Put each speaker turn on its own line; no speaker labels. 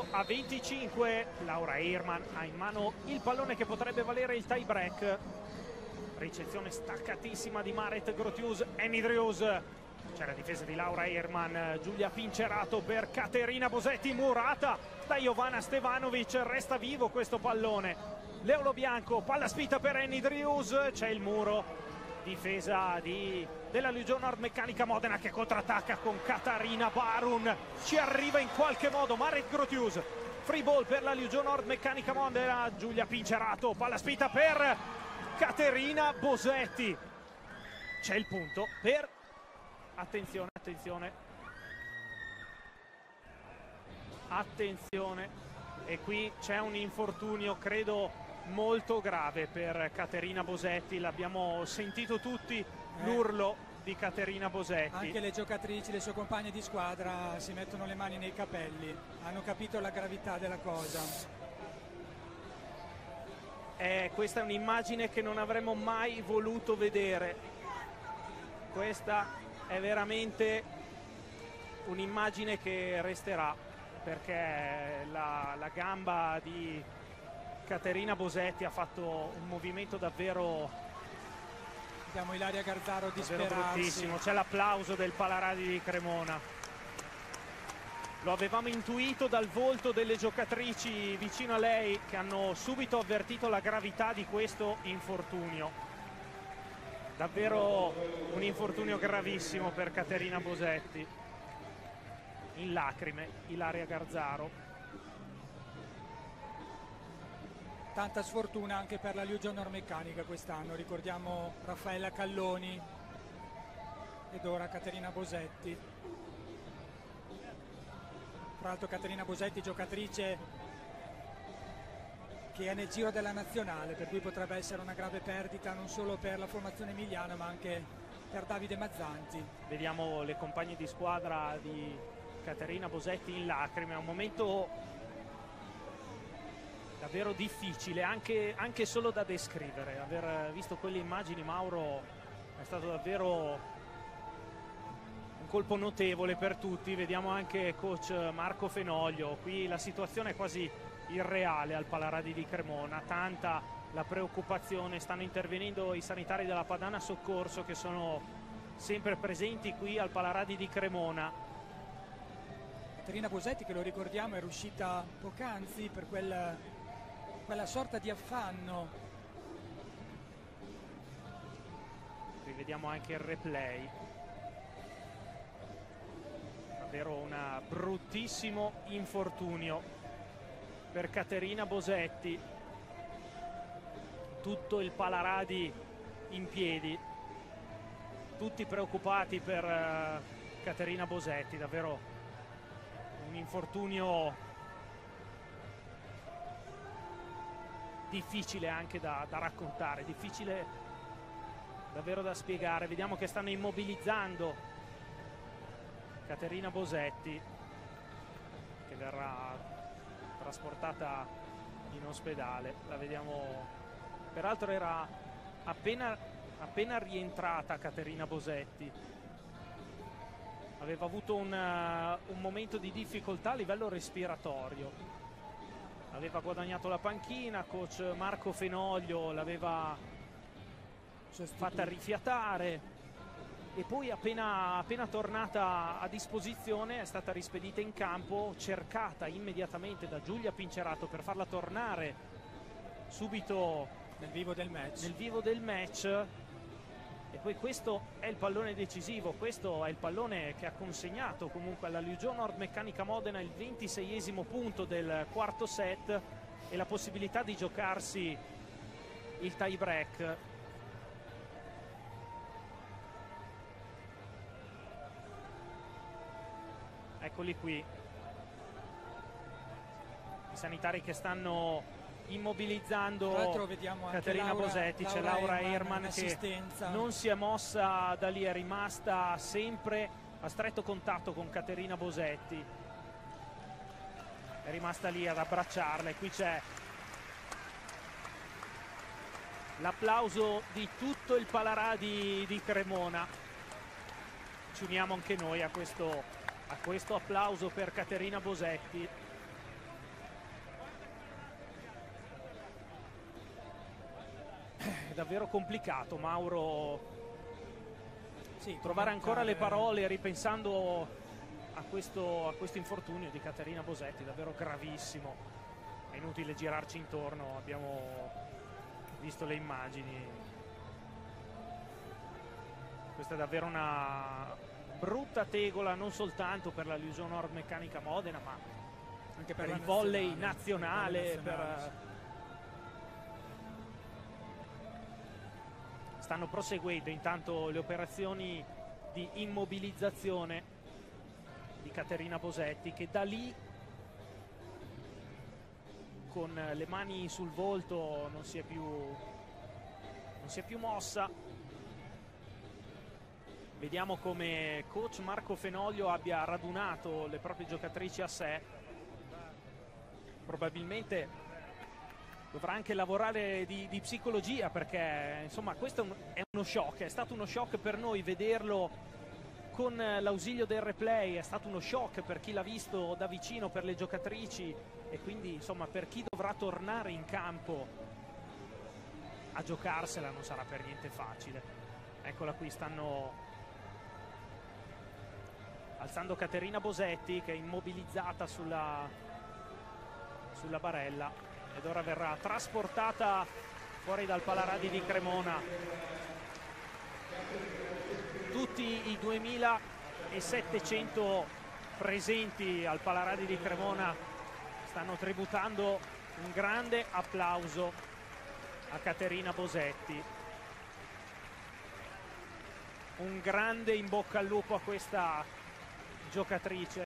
24 a 25. Laura Ehrman ha in mano il pallone che potrebbe valere il tie break. Ricezione staccatissima di Maret Grotius, Enidrius. C'è la difesa di Laura Ehrman, Giulia Pincerato per Caterina Bosetti, murata da Jovana Stevanovic, resta vivo questo pallone. Leolo Bianco, palla spinta per Enidrius, c'è il muro, difesa di, della Legion Nord Meccanica Modena che contrattacca con Katarina Barun. Ci arriva in qualche modo Marek Grotius. Free ball per la Legion Nord Meccanica Modena. Giulia Pincerato palla spinta per Caterina Bosetti. C'è il punto per attenzione attenzione. Attenzione. E qui c'è un infortunio credo molto grave per Caterina Bosetti, l'abbiamo sentito tutti eh. l'urlo di Caterina Bosetti.
Anche le giocatrici, le sue compagne di squadra si mettono le mani nei capelli, hanno capito la gravità della cosa.
Eh, questa è un'immagine che non avremmo mai voluto vedere. Questa è veramente un'immagine che resterà perché la, la gamba di Caterina Bosetti ha fatto un movimento davvero
Vediamo Ilaria Garzaro disperarsi.
C'è l'applauso del Palaradi di Cremona. Lo avevamo intuito dal volto delle giocatrici vicino a lei che hanno subito avvertito la gravità di questo infortunio. Davvero un infortunio gravissimo per Caterina Bosetti. In lacrime Ilaria Garzaro.
Tanta sfortuna anche per la Liu Honor Meccanica quest'anno, ricordiamo Raffaella Calloni ed ora Caterina Bosetti. Tra l'altro Caterina Bosetti giocatrice che è nel giro della nazionale, per cui potrebbe essere una grave perdita non solo per la formazione emiliana ma anche per Davide Mazzanti.
Vediamo le compagne di squadra di Caterina Bosetti in lacrime, è un momento davvero difficile anche, anche, solo da descrivere aver visto quelle immagini Mauro è stato davvero un colpo notevole per tutti. Vediamo anche coach Marco Fenoglio. Qui la situazione è quasi irreale al Palaradi di Cremona. Tanta la preoccupazione stanno intervenendo i sanitari della Padana Soccorso che sono sempre presenti qui al Palaradi di Cremona.
Caterina Bosetti che lo ricordiamo è riuscita poc'anzi per quel quella sorta di affanno.
Rivediamo anche il replay. Davvero un bruttissimo infortunio per Caterina Bosetti. Tutto il Palaradi in piedi. Tutti preoccupati per uh, Caterina Bosetti, davvero un infortunio difficile anche da, da raccontare, difficile davvero da spiegare. Vediamo che stanno immobilizzando Caterina Bosetti che verrà trasportata in ospedale. La vediamo, peraltro era appena, appena rientrata Caterina Bosetti. Aveva avuto un, uh, un momento di difficoltà a livello respiratorio aveva guadagnato la panchina, coach Marco Fenoglio l'aveva fatta rifiatare. E poi appena, appena, tornata a disposizione è stata rispedita in campo, cercata immediatamente da Giulia Pincerato per farla tornare subito
nel vivo del match.
Nel vivo del match e poi questo è il pallone decisivo, questo è il pallone che ha consegnato comunque alla Liugio Nord Meccanica Modena il 26esimo punto del quarto set e la possibilità di giocarsi il tie break. Eccoli qui. I sanitari che stanno immobilizzando Caterina
Laura,
Bosetti, c'è Laura Herman che non si è mossa da lì, è rimasta sempre a stretto contatto con Caterina Bosetti, è rimasta lì ad abbracciarla e qui c'è l'applauso di tutto il Palarà di, di, Cremona. Ci uniamo anche noi a questo, a questo applauso per Caterina Bosetti davvero complicato Mauro
Sì,
trovare ancora le parole ripensando a questo, a questo infortunio di Caterina Bosetti, davvero gravissimo. È inutile girarci intorno, abbiamo visto le immagini. Questa è davvero una brutta tegola non soltanto per la Luso Nord Meccanica Modena, ma
anche
per
la
il volley
nazionale,
nazionale,
per
stanno proseguendo intanto le operazioni di immobilizzazione di Caterina Bosetti che da lì con le mani sul volto non si è più non si è più mossa. Vediamo come coach Marco Fenoglio abbia radunato le proprie giocatrici a sé. Probabilmente dovrà anche lavorare di, di psicologia perché insomma questo è, un- è uno shock, è stato uno shock per noi vederlo con l'ausilio del replay, è stato uno shock per chi l'ha visto da vicino, per le giocatrici e quindi insomma per chi dovrà tornare in campo a giocarsela non sarà per niente facile. Eccola qui, stanno alzando Caterina Bosetti che è immobilizzata sulla, sulla barella ed ora verrà trasportata fuori dal Palaradi di Cremona. Tutti i 2700 presenti al Palaradi di Cremona stanno tributando un grande applauso a Caterina Bosetti. Un grande in bocca al lupo a questa giocatrice